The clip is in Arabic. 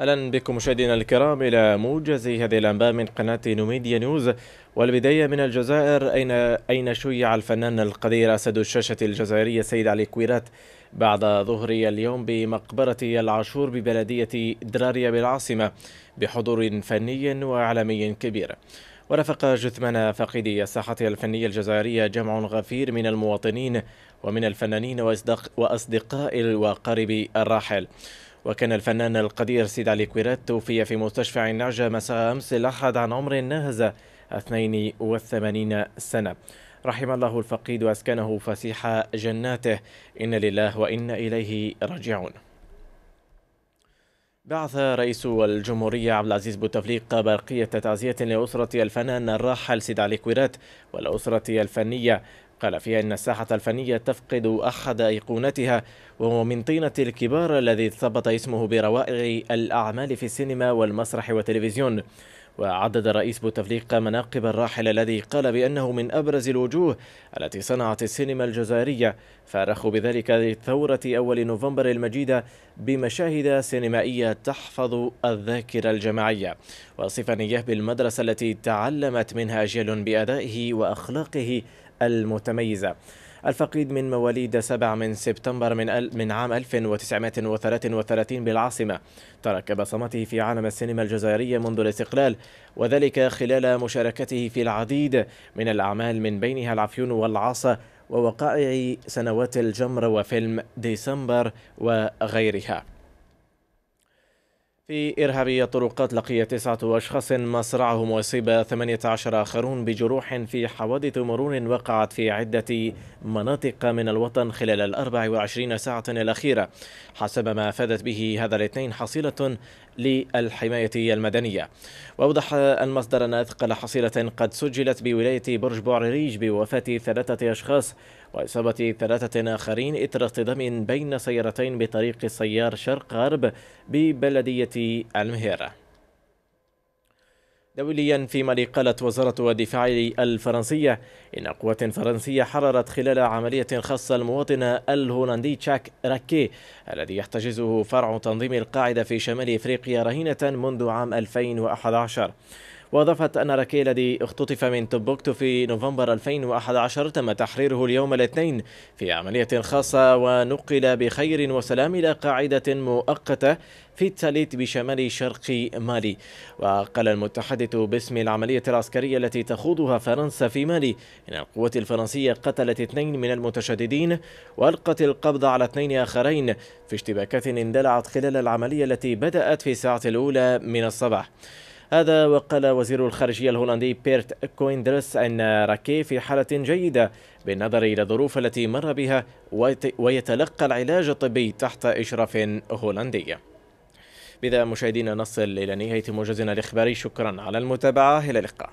أهلا بكم مشاهدينا الكرام إلى موجز هذه الأنباء من قناة نوميديا نيوز. والبداية من الجزائر اين أين شيع الفنان القدير أسد الشاشة الجزائريه سيد علي كويرات بعد ظهر اليوم بمقبرة العاشور ببلدية دراريا بالعاصمة بحضور فني واعلامي كبير. ورافق جثمان فقيد الساحة الفنية الجزائرية جمع غفير من المواطنين ومن الفنانين وأصدقاء وقارب الراحل. وكان الفنان القدير سيد علي كويرات توفي في مستشفى النعجة مساء أمس الأحد عن عمر ناهز 82 سنة. رحم الله الفقيد وأسكنه فسيح جناته. إن لله وإنا إليه راجعون. بعث رئيس الجمهورية عبد العزيز بوتفليقة برقية تعزية لأسرة الفنان الراحل سيد علي كويرات والأسرة الفنية قال فيها إن الساحة الفنية تفقد أحد أيقونتها وهو من طينة الكبار الذي ثبت اسمه بروائع الأعمال في السينما والمسرح والتلفزيون. وعدد رئيس بوتفليقة مناقب الراحل الذي قال بأنه من أبرز الوجوه التي صنعت السينما الجزائرية. فارخوا بذلك ثورة أول نوفمبر المجيدة بمشاهد سينمائية تحفظ الذاكرة الجماعية. وصفا إياه بالمدرسة التي تعلمت منها أجيال بأدائه وأخلاقه المتميزة. الفقيد من مواليد 7 من سبتمبر من من عام 1933 بالعاصمة. ترك بصمته في عالم السينما الجزائرية منذ الاستقلال وذلك خلال مشاركته في العديد من الأعمال من بينها العفيون والعصا ووقائع سنوات الجمر وفيلم ديسمبر وغيرها. في إرهابية طرقات لقي تسعة أشخاص مصرعهم وأصيب 18 آخرون بجروح في حوادث مرور وقعت في عدة مناطق من الوطن خلال الأربع وعشرين ساعة الأخيرة. حسب ما أفادت به هذا الاثنين حصيلة للحماية المدنية. وأوضح المصدر أن أثقل حصيلة قد سجلت بولاية برج بوعريج بوفاة ثلاثة أشخاص وإصابة ثلاثة آخرين إثر اصطدام بين سيارتين بطريق السيار شرق غرب ببلدية المهيرة. دوليا في مالي قالت وزارة الدفاع الفرنسية. إن قوات فرنسية حررت خلال عملية خاصة المواطن الهولندي تشاك راكي الذي يحتجزه فرع تنظيم القاعدة في شمال إفريقيا رهينة منذ عام 2011 وأضافت أن راكي الذي اختطف من توبوكتو في نوفمبر 2011 تم تحريره اليوم الاثنين في عملية خاصة ونقل بخير وسلام إلى قاعدة مؤقتة في تساليت بشمال شرق مالي. وقال المتحدث باسم العملية العسكرية التي تخوضها فرنسا في مالي إن القوات الفرنسية قتلت اثنين من المتشددين وألقت القبض على اثنين آخرين في اشتباكات اندلعت خلال العملية التي بدأت في الساعة الأولى من الصباح. هذا وقال وزير الخارجية الهولندي بيرت كويندرس أن رايكي في حالة جيدة بالنظر إلى الظروف التي مر بها ويتلقى العلاج الطبي تحت إشراف هولندي. بذا مشاهدينا نصل إلى نهاية موجزنا الإخباري. شكرا على المتابعة. إلى اللقاء.